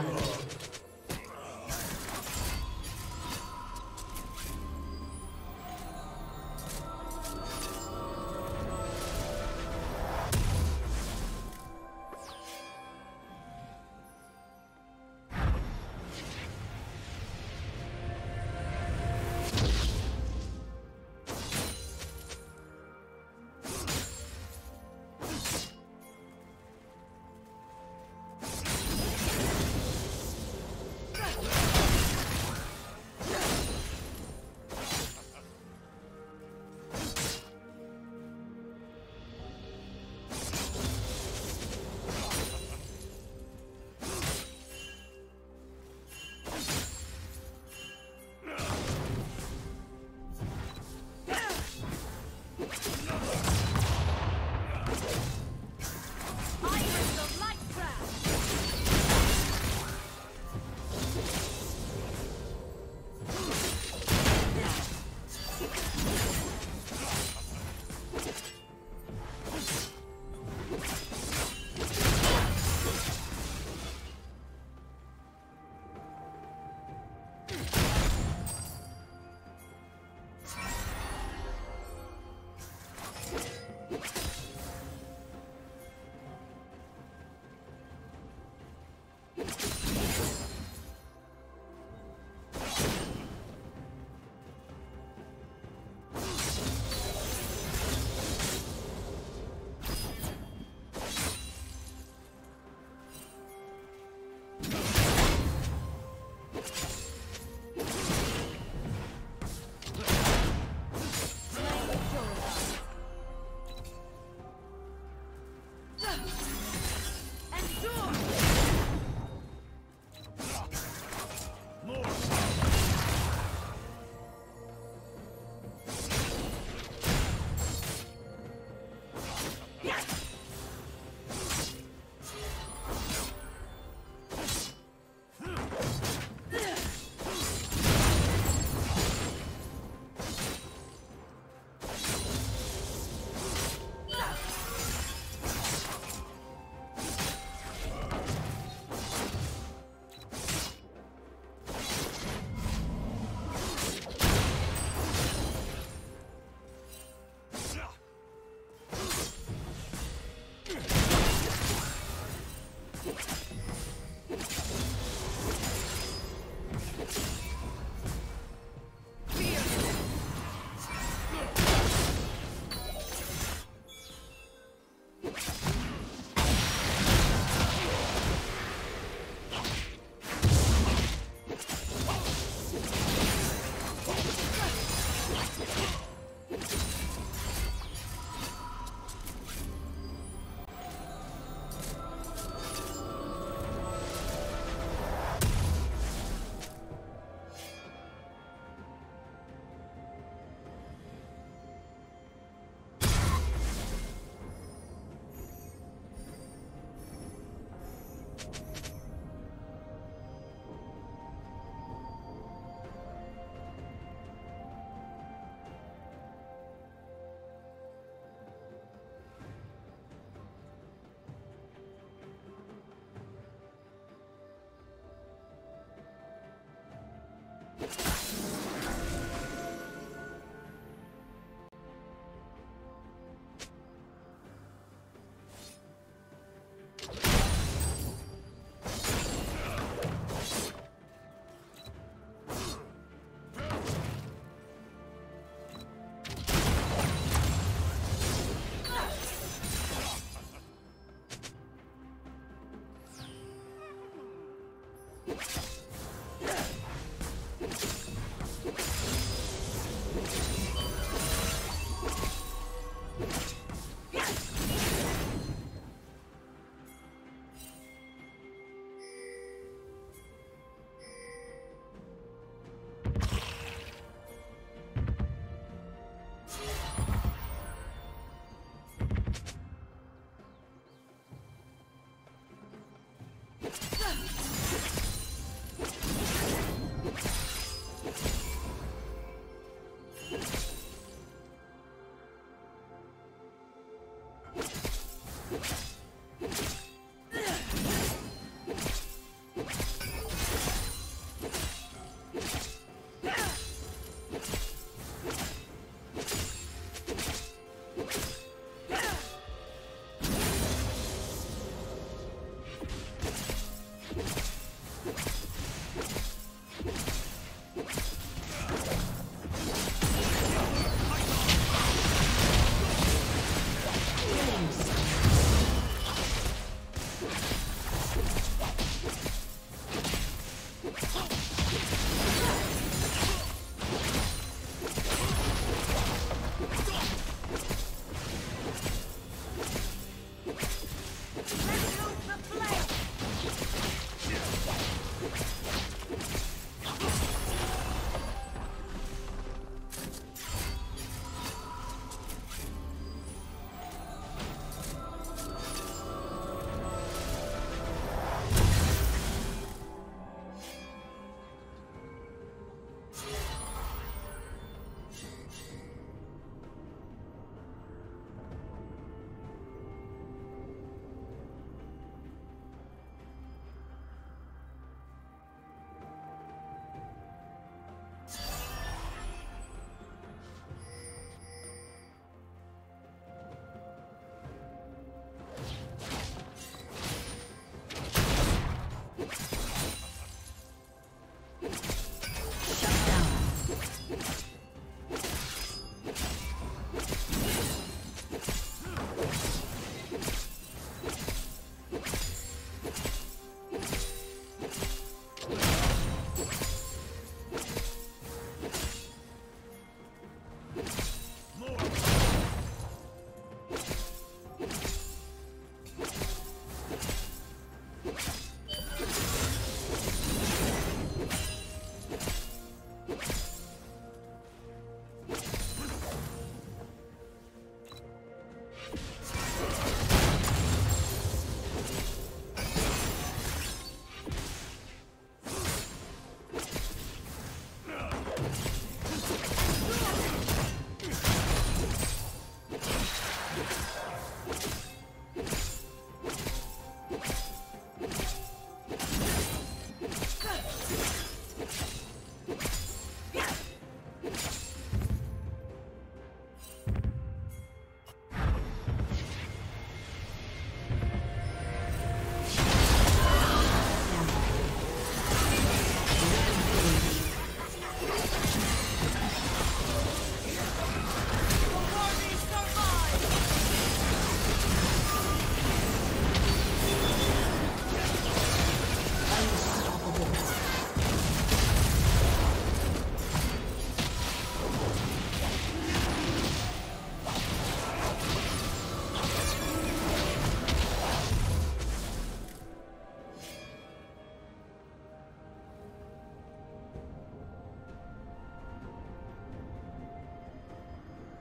blood.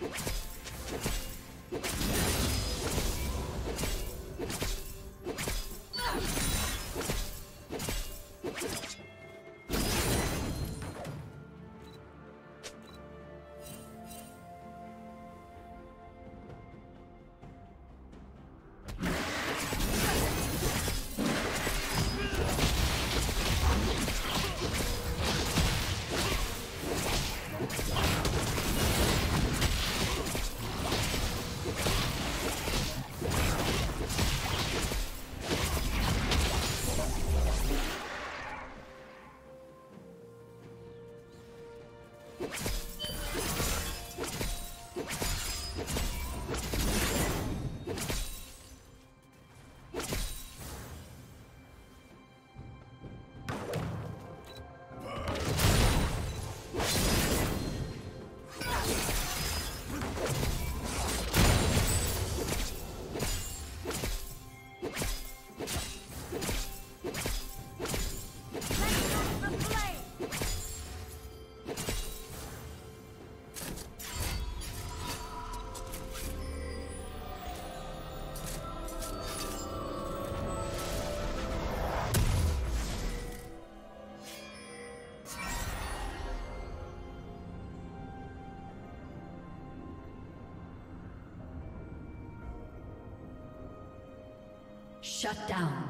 you Shut down.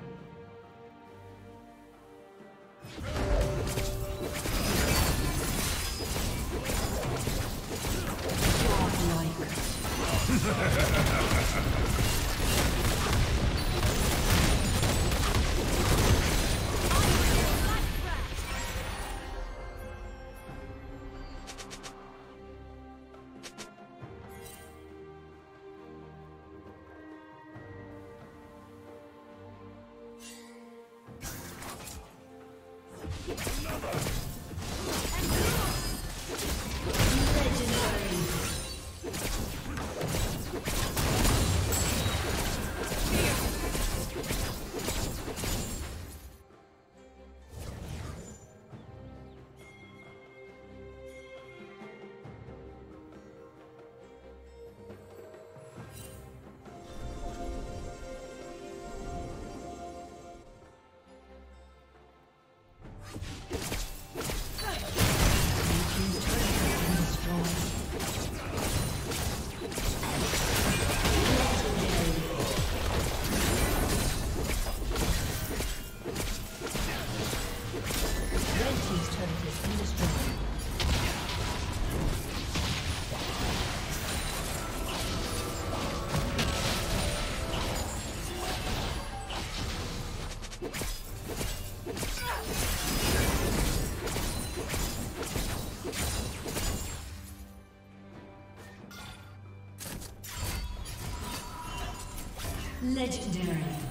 Legendary.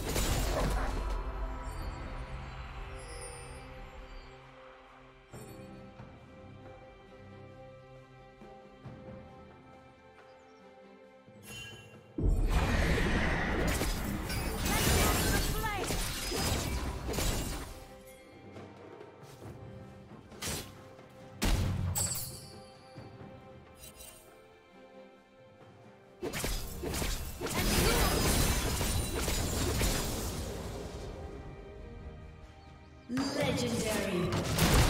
Legendary.